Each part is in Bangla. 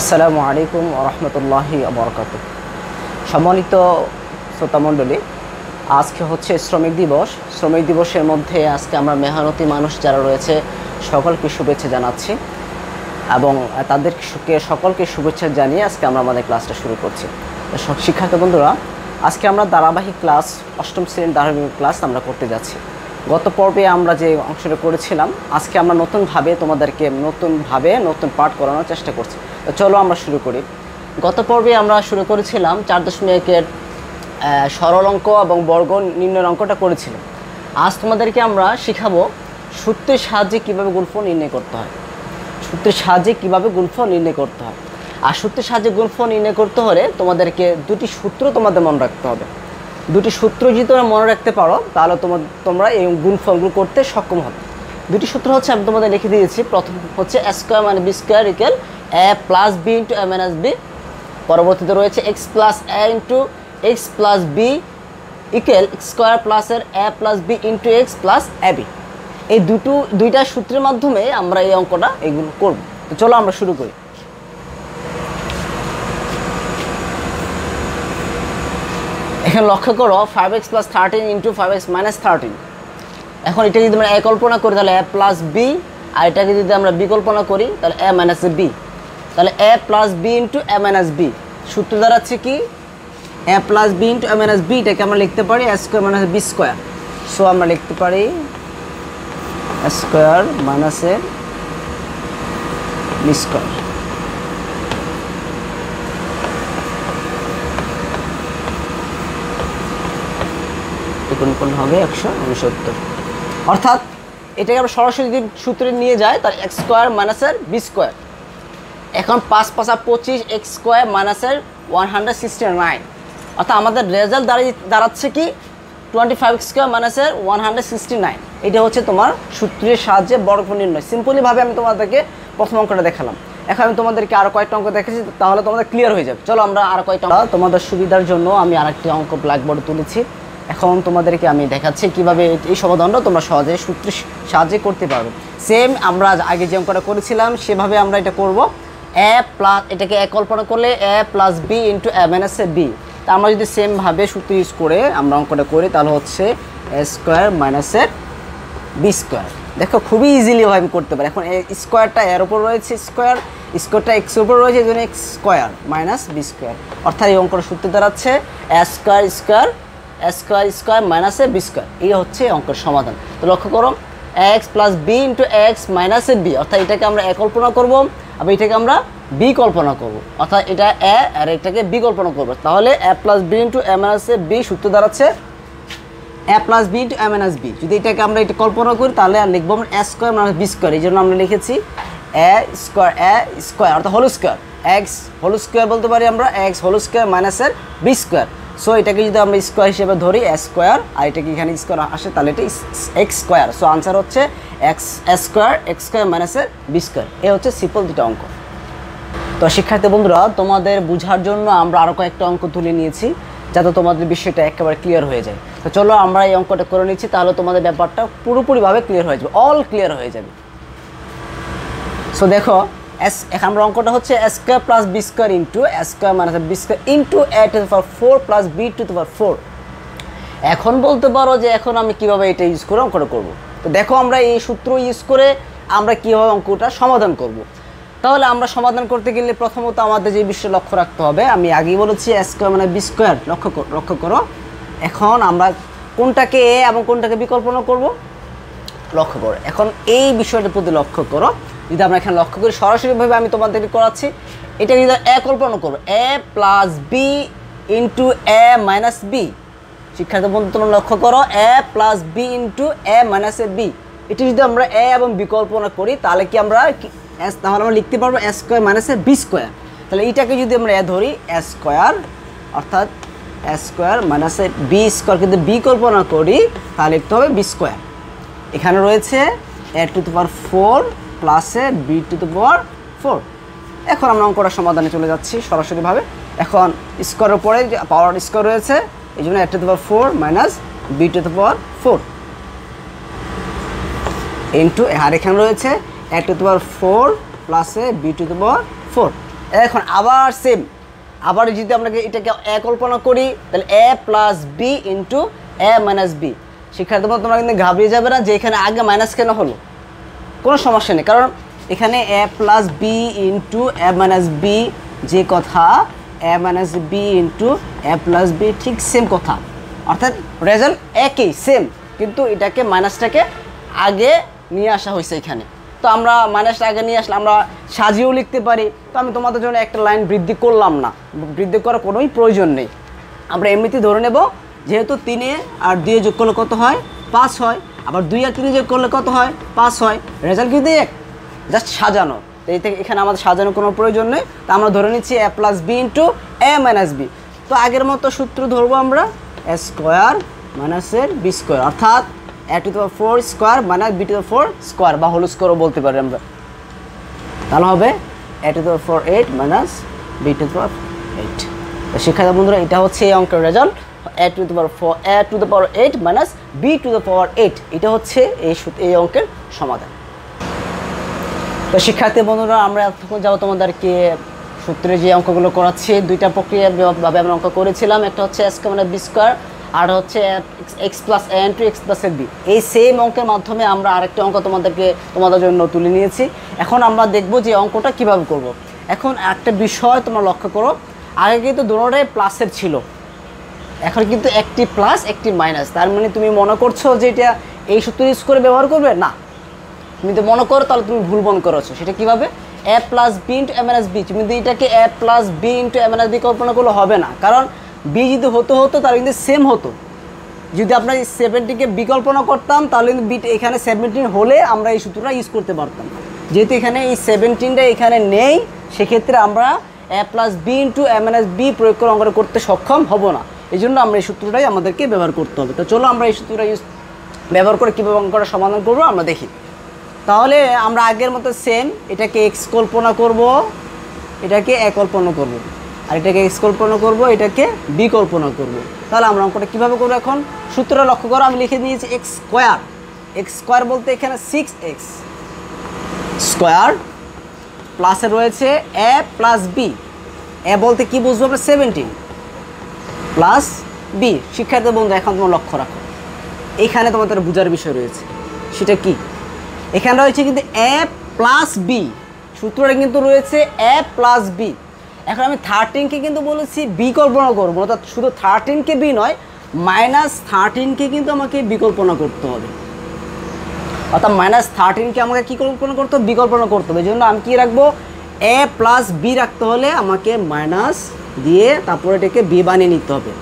আসসালামু আলাইকুম রহমতুল্লাহি বরকাত সম্মানিত শ্রোতামণ্ডলী, আজকে হচ্ছে শ্রমিক দিবস। শ্রমিক দিবসের মধ্যে আজকে আমরা মেহনতি মানুষ যারা রয়েছে, সকলকে শুভেচ্ছা জানাচ্ছি এবং তাদেরকে সকলকে শুভেচ্ছা জানিয়ে আজকে আমরা আমাদের ক্লাসটা শুরু করছি। শিক্ষার্থী বন্ধুরা, আজকে আমরা ধারাবাহিক ক্লাস, অষ্টম শ্রেণির ধারাবাহিক ক্লাস আমরা করতে যাচ্ছি। গত পর্বে আমরা যে অংশটা করেছিলাম, আজকে আমরা নতুনভাবে তোমাদেরকে নতুনভাবে নতুন পাঠ করানোর চেষ্টা করছি। চলো আমরা শুরু করি। গত পর্বে আমরা শুরু করেছিলাম চার দশমিকের সরল অঙ্ক এবং বর্গ নির্ণয়ের অঙ্কটা করেছিলাম। আজ তোমাদেরকে আমরা শিখাবো সূত্রের সাহায্যে কীভাবে গুণফল নির্ণয় করতে হয়। সূত্রের সাহায্যে কীভাবে গুণফল নির্ণয় করতে হয়। আর সূত্রের সাহায্যে গুণফল নির্ণয় করতে হলে তোমাদেরকে দুটি সূত্র তোমাদের মনে রাখতে হবে। দুটি সূত্র যদি তোমরা মনে রাখতে পারো, তাহলে তোমার তোমরা এই গুণফলগুলো করতে সক্ষম হবে। দুটি সূত্র হচ্ছে আমি তোমাদের লিখে দিয়েছি। প্রথম হচ্ছে এ স্কোয়ার মানে B square equal A plus B into A minus B পরবর্তীতে রয়েছে X plus A into X plus B equal square প্লাসের A plus B into X plus A B এই দুটো, দুইটা সূত্রের মাধ্যমে আমরা এই অঙ্কটা এগুলো করব। তো চলো আমরা শুরু করি। এখানে লক্ষ্য করো five X plus thirteen into five X minus thirteen এখন এটা যদি আমরা এ কল্পনা করি, তাহলে এ প্লাস বি আর এটাকে যদি আমরা বি কল্পনা করি, তাহলে এ মাইনাস বি তাহলে A plus B into A minus B সূত্র দাঁড়াচ্ছে কি? A plus B into A minus B এটাকে আমরা লিখতে পারি A square minus B square so আমরা লিখতে পারি square minus A B square কোন কোন হবে? একশো উনসত্তর। অর্থাৎ, এটাকে আমরা সরাসরি যদি সূত্রে নিয়ে যাই তার এক্স স্কোয়ার মাইনাসের বি স্কোয়ার এখন পাঁচ পাঁচা পঁচিশ এক্স স্কোয়ার মাইনাসের ওয়ান হান্ড্রেড সিক্সটি নাইন। অর্থাৎ আমাদের রেজাল্ট দাঁড়িয়ে, দাঁড়াচ্ছে কি? টোয়েন্টি ফাইভ স্কোয়ার মাইনাসের ওয়ান হান্ড্রেড সিক্সটি নাইন। এটা হচ্ছে তোমার সূত্রের সাহায্যে বর্গফল নির্ণয়। সিম্পলিভাবে আমি তোমাদেরকে প্রথম অঙ্কটা দেখালাম। এখন আমি তোমাদেরকে আরও কয়েকটা অঙ্ক দেখেছি, তাহলে তোমাদের ক্লিয়ার হয়ে যাবে। চলো আমরা আর কয়েকটা তোমাদের সুবিধার জন্য আমি আরেকটি অঙ্ক ব্ল্যাকবোর্ডে তুলেছি। এখন তোমাদেরকে আমি দেখাচ্ছি কীভাবে এই সমাধানটা তোমরা সহজে সূত্রের সাহায্যে করতে পারবে। সেম আমরা আগে যে অঙ্কটা করেছিলাম, সেভাবে আমরা এটা করব। এ প্লাস এটাকে এ কল্পনা করলে A plus B into A minus A B তা আমরা যদি সেমভাবে সূত্র ইউজ করে আমরা অঙ্কটা করি, তাহলে হচ্ছে এ স্কোয়ার মাইনাসের বি স্কোয়ার দেখো, খুবই ইজিলি আমি করতে পারি। এখন স্কোয়ারটা এর উপর রয়েছে স্কোয়ার স্কোয়ারটা এক্সের উপর রয়েছে, এই জন্য X square minus B square অর্থাৎ এই অঙ্কটা সূত্র দাঁড়াচ্ছে A square square square square মাইনাসে বি স্কোয়ার এই হচ্ছে অঙ্কের সমাধান। তো লক্ষ্য করো X plus B into X মাইনাসে বি অর্থাৎ এটাকে আমরা এ কল্পনা করব। আবার এটাকে আমরা বি কল্পনা করব। অর্থাৎ এটা এ আর এটাকে বি কল্পনা করব। তাহলে A plus B into A মাইনাসে বি সূত্র দাঁড়াচ্ছে A plus B into M B যদি এটাকে আমরা এটা কল্পনা করি, তাহলে আর লিখব আমরা A square minus B square এই জন্য আমরা লিখেছি এ স্কোয়ার এ স্কোয়ার অর্থাৎ whole square X whole square বলতে পারি আমরা এক্স হোল স্কোয়ার মাইনাসের বি স্কোয়ার সো এটাকে যদি আমরা স্কোয়ার হিসেবে ধরি এ স্কোয়ার আর এটাকে এখানে স্কোয়ার আসে, তাহলে এটা এক্স স্কোয়ার সো আনসার হচ্ছে এক্স স্কোয়ার এক্স স্কোয়ার মাইনাসের বি স্কোয়ার এ হচ্ছে সিম্পল দুটো অঙ্ক। তো, শিক্ষার্থী বন্ধুরা, তোমাদের বোঝার জন্য আমরা আরও কয়েকটা অঙ্ক তুলে নিয়েছি, যাতে তোমাদের বিষয়টা একেবারে ক্লিয়ার হয়ে যায়। তো, চলো আমরা এই অঙ্কটা করে নিচ্ছি, তাহলে তোমাদের ব্যাপারটা পুরোপুরিভাবে ক্লিয়ার হয়ে যাবে অল ক্লিয়ার হয়ে যাবে। সো দেখো এস এখন আমরা অঙ্কটা হচ্ছে A square plus B square into A square minus B square into A to power four plus B to power four এখন বলতে পারো যে এখন আমি কীভাবে এটা ইউজ করে অঙ্কটা করব। তো দেখো আমরা এই সূত্র ইউজ করে আমরা কীভাবে অঙ্কটা সমাধান করব। তাহলে আমরা সমাধান করতে গেলে প্রথমত আমাদের যে বিষয়ে লক্ষ্য রাখতে হবে, আমি আগেই বলেছি এ স্কোয়ার মানে বি স্কোয়ার লক্ষ্য লক্ষ্য করো। এখন আমরা কোনটাকে এ এবং কোনটাকে বিকল্পনা করব? লক্ষ্য করো, এখন এই বিষয়টার প্রতি লক্ষ্য করো। যদি আমরা এখানে লক্ষ্য করি, সরাসরিভাবে আমি তোমাদেরকে করাচ্ছি, এটা যদি এ কল্পনা করব A plus B into A minus B শিক্ষার্থী বন্ধু, তোমরা লক্ষ্য করো A plus B into A minus A B এটি যদি আমরা এ এবং বি কল্পনা করি, তাহলে কি আমরা তাহলে আমরা লিখতে পারব A square minus A B square তাহলে এইটাকে যদি আমরা এ ধরি এ স্কোয়ার অর্থাৎ A square minus A B square কিন্তু বি কল্পনা করি, তাহলে লিখতে হবে বি স্কোয়ার এখানে রয়েছে A to the power four প্লাসে B to the power four এখন আমরা অঙ্কটা সমাধানে চলে যাচ্ছি সরাসরিভাবে। এখন স্কোয়ারের পরে যে পাওয়ার স্কোয়ার রয়েছে, এই জন্য A to the power four minus B to the power four into আর এখানে রয়েছে A to the power four প্লাসে B to the power four এখন আবার সেম আবার যদি আমরা এটাকে এ কল্পনা করি, তাহলে A plus B into A minus B শিক্ষার্থী তোমরা কিন্তু ঘাবড়িয়ে যাবে না যে এখানে আগে মাইনাস কেন হলো? কোনো সমস্যা নেই। কারণ এখানে A plus B into A minus B যে কথা A minus B into A plus B ঠিক সেম কথা। অর্থাৎ রেজাল্ট একই সেম কিন্তু এটাকে মাইনাসটাকে আগে নিয়ে আসা হয়েছে এখানে। তো আমরা মাইনাসটা আগে নিয়ে আসলে আমরা সাজিয়েও লিখতে পারি। তো আমি তোমাদের জন্য একটা লাইন বৃদ্ধি করলাম না। বৃদ্ধি করার কোনোই প্রয়োজন নেই। আমরা এমনিতে ধরে নেব, যেহেতু তিনে আর দুয়ে যোগ করলে কত হয়? পাঁচ হয়। আবার দুই আর তিনে যোগ করলে কত হয়? পাঁচ হয়। রেজাল্ট কিন্তু এক। জাস্ট সাজানো। তো এই থেকে এখানে আমাদের সাজানোর কোনো প্রয়োজন নেই। তো আমরা ধরে নিচ্ছি A plus B into A minus B তো আগের মতো সূত্র ধরবো আমরা। এ স্কোয়ার মাইনাসের বি স্কোয়ার অর্থাৎ A to the four square minus B to the four square বা হোল স্কোয়ারও বলতে পারি আমরা। তাহলে হবে A to the four eight minus B to the eight তো শিক্ষার্থী বন্ধুরা, এটা হচ্ছে এই অঙ্কের result A to the power four A to the power eight minus B to the power eight এটা হচ্ছে এই এই অঙ্কের সমাধান। তো শিক্ষার্থী বন্ধুরা, আমরা এতক্ষণ যাব তোমাদেরকে সূত্রে যে অঙ্কগুলো করাচ্ছি, দুইটা প্রক্রিয়া ভাবে আমরা অঙ্ক করেছিলাম, একটা হচ্ছে এস মানে বি স্কোয়ার আর হচ্ছে X plus N to X plus B এই সেম অঙ্কের মাধ্যমে আমরা আরেকটা অঙ্ক তোমাদেরকে, তোমাদের জন্য তুলে নিয়েছি। এখন আমরা দেখব যে অঙ্কটা কীভাবে করব। এখন একটা বিষয় তোমরা লক্ষ্য করো, আগে কিন্তু দুটোটাই প্লাসের ছিল। এখন কিন্তু একটি প্লাস একটি মাইনাস তার মানে তুমি মনে করছ যে এটা এই সূত্র ইউজ করে ব্যবহার করবে? না। তুমি তো মনে করো, তাহলে তুমি ভুল মনে করেছ। সেটা কীভাবে? A plus B into M B তুমি এটাকে A plus B into M S B কল্পনা করলে হবে না। কারণ বি যদি হতো হতো, তাহলে কিন্তু সেম হতো। যদি আমরা এই সেভেন্টিকে বিকল্পনা করতাম, তাহলে কিন্তু বিট এখানে সেভেন্টিন হলে আমরা এই সূত্রটা ইউজ করতে পারতাম। যেহেতু এখানে এই সেভেন্টিনটা এখানে নেই, সেক্ষেত্রে আমরা A plus B into M N B প্রয়োগ করে অঙ্কটা করতে সক্ষম হব না। এই জন্য আমরা এই সূত্রটাই আমাদেরকে ব্যবহার করতে হবে। তো চলো আমরা এই সূত্রটা ইউজ ব্যবহার করে কীভাবে অঙ্কটা সমাধান করব আমরা দেখি। তাহলে আমরা আগের মতো সেম এটাকে এক্স কল্পনা করব, এটাকে এ কল্পনা করব। আর এটাকে এক্স কল্পনা করব, এটাকে বি কল্পনা করব। তাহলে আমরা অঙ্কটা কীভাবে করব এখন? সূত্রটা লক্ষ্য করো, আমি লিখে দিয়েছি এক্স স্কোয়ার এক্স স্কোয়ার বলতে এখানে সিক্স এক্স স্কোয়ার প্লাসে রয়েছে এ প্লাস বি এ বলতে কি বুঝব আমরা? সেভেন্টিন প্লাস বি শিক্ষার্থী বন্ধু, এখন তোমার লক্ষ্য রাখো। এখানে তোমাদের বোঝার বিষয় রয়েছে। সেটা কি? এখানে রয়েছে কিন্তু এ প্লাস বি সূত্রটা কিন্তু রয়েছে এ প্লাস বি এখন আমি থার্টিনকে কিন্তু বলেছি বি কল্পনা করব। অর্থাৎ শুধু থার্টিনকে বি নয় মাইনাস থার্টিনকে কিন্তু আমাকে বিকল্পনা করতে হবে। অর্থাৎ মাইনাস থার্টিনকে আমাকে কী কল্পনা করতে হবে? বিকল্পনা করতে হবে। এই জন্য আমি কী রাখব? এ প্লাস বি রাখতে হলে আমাকে মাইনাস দিয়ে তারপরে এটাকে বি বানিয়ে নিতে হবে।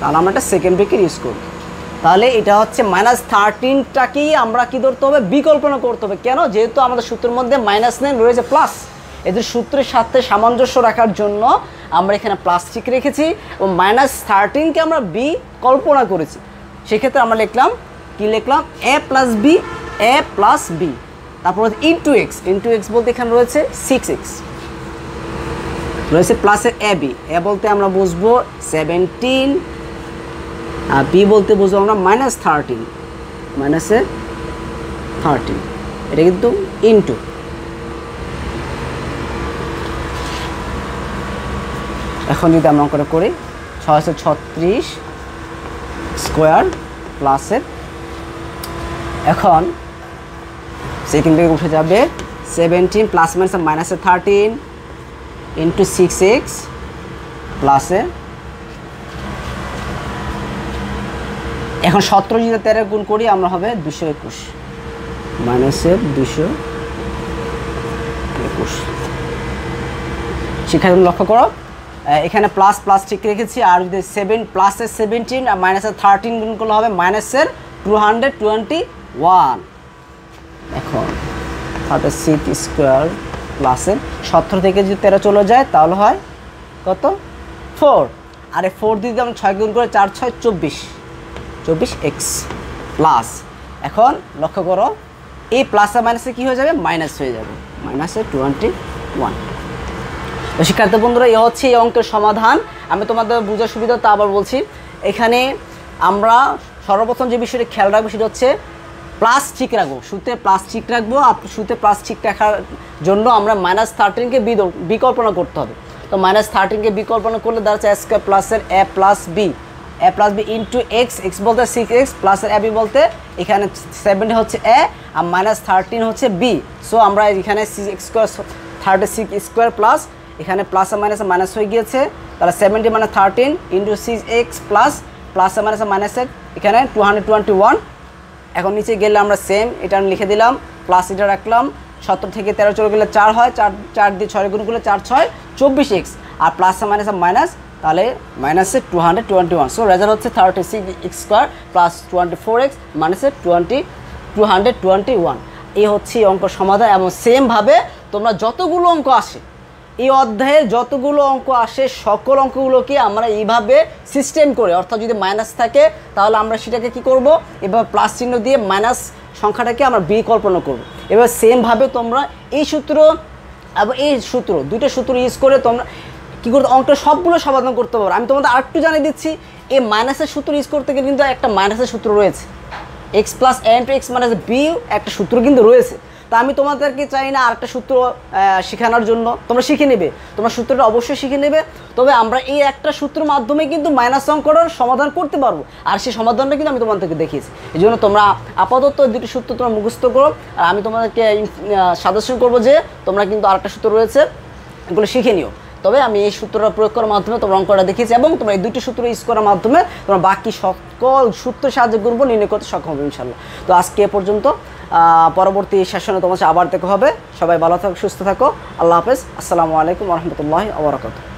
তাহলে আমরা একটা সেকেন্ড ব্রেকের ইউজ করব। তাহলে এটা হচ্ছে মাইনাস থার্টিনটাকেই আমরা কী ধরতে হবে? বিকল্পনা করতে হবে। কেন? যেহেতু আমাদের সূত্রের মধ্যে মাইনাস নেন রয়েছে প্লাস এদের সূত্রের সাথে সামঞ্জস্য রাখার জন্য আমরা এখানে প্লাস্টিক রেখেছি এবং মাইনাস থার্টিনকে আমরা বি কল্পনা করেছি। সেক্ষেত্রে আমরা লিখলাম, কি লিখলাম? A plus B A plus B তারপর ইন্টু এক্স ইন্টু এক্স বলতে এখানে রয়েছে সিক্স এক্স রয়েছে প্লাসের এ বি এ বলতে আমরা বুঝব সেভেন্টিন আর বি বলতে বুঝব আমরা মাইনাস থার্টিন মাইনাসে থার্টিন এটা কিন্তু ইন্টু এখন যদি আমরা অঙ্কটা করি, ছয়শো ছত্রিশ স্কোয়ার প্লাসের এখন সেকেন্ড থেকে উঠে যাবে সেভেন্টিন প্লাস মাইনাস মাইনাসে থার্টিন ইন্টু সিক্স এক্স প্লাসে এখন সতেরো যদি তেরো গুণ করি, আমরা হবে দুশো একুশ। মাইনাসের দুশো একুশ। শিক্ষার্থী লক্ষ্য করো এখানে প্লাস প্লাস ঠিক রেখেছি, আর যদি সেভেন প্লাসের সেভেন্টিন আর মাইনাসের থার্টিন গুণ করলে হবে মাইনাসের টু হান্ড্রেড টোয়েন্টি ওয়ান এখন তারপরে সিট স্কোয়ার প্লাসের সতেরো থেকে যদি তেরো চলে যায়, তাহলে হয় কত? ফোর আর এই ফোর দিয়ে যেমন ছয় গুণ করে চার, ছয়, চব্বিশ। চব্বিশ এক্স প্লাস এখন লক্ষ্য করো এই প্লাস মাইনাসে কী হয়ে যাবে? মাইনাস হয়ে যাবে। মাইনাসে টোয়েন্টি ওয়ান তো শিক্ষার্থী বন্ধুরা, এ হচ্ছে এই অঙ্কের সমাধান। আমি তোমাদের বোঝার সুবিধা তা আবার বলছি। এখানে আমরা সর্বপ্রথম যে বিষয়টি খেয়াল রাখব, সেটা হচ্ছে প্লাস ঠিক রাখব, সুতে প্লাস ঠিক রাখব সুতে প্লাস ঠিক রাখার জন্য আমরা মাইনাস থার্টিনকে বিকল্পনা করতে হবে। তো মাইনাস থার্টিনকে বিকল্পনা করলে দাঁড়াচ্ছে এস স্কোয়ার প্লাসের A plus B A plus B into X X বলতে সিক্স এক্স প্লাসের এ বি বলতে এখানে সেভেন্টি হচ্ছে এ আর মাইনাস থার্টিন হচ্ছে বি সো আমরা এখানে six square thirty six square plus এখানে প্লাস আর মাইনাস মাইনাস হয়ে গিয়েছে। তাহলে সেভেন্টি মানে thirteen into six X plus plus আর মাইনাস মাইনাসের এখানে টু হান্ড্রেড টোয়েন্টি ওয়ান এখন নিচে গেলে আমরা সেম এটা আমি লিখে দিলাম প্লাস এটা রাখলাম সতেরো থেকে তেরো চলে গেলে চার হয়, চার চার দিয়ে ছয় গুণ করলে চার ছয়, চব্বিশ এক্স। আর প্লাস মাইনাস মাইনাস তাহলে মাইনাসে two hundred twenty one so result হচ্ছে thirty six X square plus twenty four X মাইনাসে twenty two hundred twenty one এই হচ্ছে অঙ্ক সমাধান, এবং সেমভাবে তোমরা যতগুলো অঙ্ক আসে এই অধ্যায়ের যতগুলো অঙ্ক আসে, সকল অঙ্কগুলোকে আমরা এইভাবে সিস্টেম করে, অর্থাৎ যদি মাইনাস থাকে, তাহলে আমরা সেটাকে কি করব? এবার প্লাস চিহ্ন দিয়ে মাইনাস সংখ্যাটাকে আমরা বিকল্পনা করব। এবার সেমভাবে তোমরা এই সূত্র এবং এই সূত্র দুটো সূত্র ইউজ করে তোমরা কী করতে, অঙ্কটা সবগুলো সমাধান করতে পারো। আমি তোমাদের আরেকটু জানিয়ে দিচ্ছি, এই মাইনাসের সূত্র ইউজ করতে গেলে কিন্তু একটা মাইনাসের সূত্র রয়েছে। X plus N to X minus B একটা সূত্র কিন্তু রয়েছে। তা আমি তোমাদেরকে চাই না আরেকটা সূত্র শেখানোর জন্য। তোমরা শিখে নেবে। তোমরা সূত্রটা অবশ্যই শিখে নেবে। তবে আমরা এই একটা সূত্রের মাধ্যমে কিন্তু মাইনাস অঙ্কটার সমাধান করতে পারব। আর সেই সমাধানটা কিন্তু আমি তোমাদেরকে দেখিয়েছি। এই জন্য তোমরা আপাতত দুটি সূত্র তোমরা মুখস্থ করো। আর আমি তোমাদেরকে সাজেশন করব যে তোমরা কিন্তু আরেকটা সূত্র রয়েছে, এগুলো শিখে নিও। তবে আমি এই সূত্রটা প্রয়োগ করার মাধ্যমে তোমরা অঙ্কটা দেখিয়েছি এবং তোমরা এই দুটি সূত্র ইউজ করার মাধ্যমে তোমরা বাকি সকল সূত্র সাহায্য করব নির্ণয় করতে সক্ষম হবে ইনশাল্লাহ তো আজকে এ পর্যন্ত। পরবর্তী সেশনে তোমার আবার দেখা হবে। সবাই ভালো থাকো, সুস্থ থাকো। আল্লাহ হাফেজ। আসসালামু আলাইকুম রহমতুল্লাহ আবরকাত